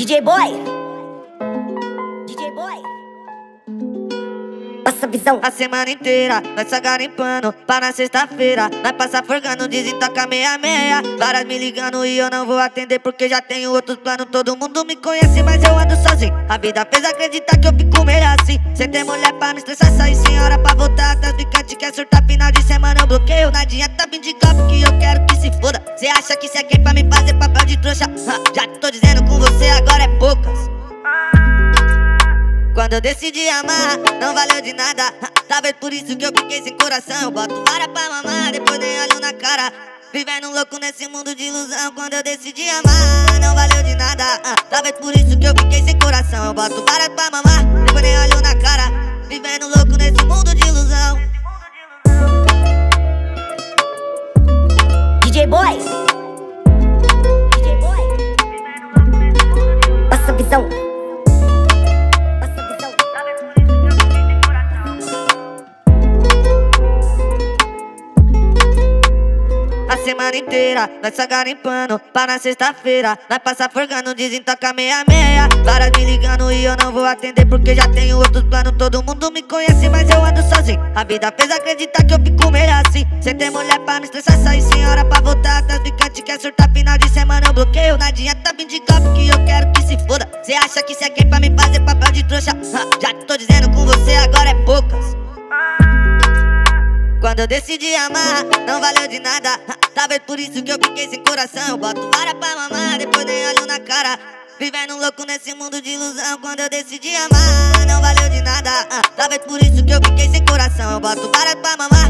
DJ Boy. DJ Boy. Passa visão. A semana inteira, nós só garimpando Pra na sexta-feira, nós passa forgando Desintoca meia-meia Várias me ligando e eu não vou atender Porque já tenho outros planos. Todo mundo me conhece, mas eu ando sozinho. A vida fez acreditar que eu fico melhor assim. Cê tem mulher pra me estressar, sair sem hora pra voltar. Atrás ficante quer surtar, final de semana eu bloqueio. Na dieta vim de copo que eu quero que se foda. Cê acha que cê é quem pra me fazer papel de quando eu decidi amar, não valeu de nada. Talvez por isso que eu fiquei sem coração. Eu boto vara pra mamar, depois nem olho na cara. Vivendo louco nesse mundo de ilusão Quando eu decidi amar, não valeu de nada. Talvez por isso que eu fiquei sem coração. Eu boto vara pra mamar, depois nem olho na cara. Vivendo louco nesse mundo de ilusão. DJ Boy. Semana inteira, nós só garimpando Pra na sexta-feira, nós passa forgando Desintoca meia-meia. Várias me ligando e eu não vou atender Porque já tenho outros planos. Todo mundo me conhece, mas eu ando sozinho. A vida fez acreditar que eu fico melhor assim. Cê tem mulher pra me estressar, sair sem hora pra voltar. Atrás ficante quer surtar, final de semana eu bloqueio. Na dieta vim de copo que eu quero que se foda. Cê acha que cê é quem pra me fazer papel de trouxa? Já tô dizendo com você, agora é poucas. Quando eu decidi amar, não valeu de nada Talvez por isso que eu fiquei sem coração. Eu boto vara pra mamar, depois nem olho na cara. Vivendo louco nesse mundo de ilusão Quando eu decidi amar, não valeu de nada. Talvez por isso que eu fiquei sem coração. Eu boto vara pra mamar,